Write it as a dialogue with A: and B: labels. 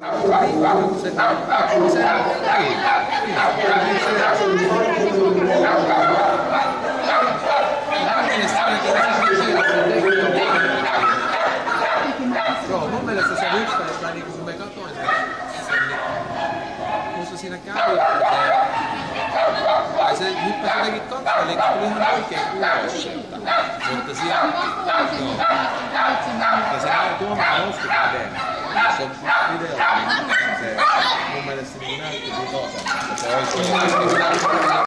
A: Joo, mun mielestä se hyppäsi jotenkin eli tuli ihan oikein ulos sieltä. Mutta siellä, joo. Ja se näin tuomalla nosti käden. Se on 不知道。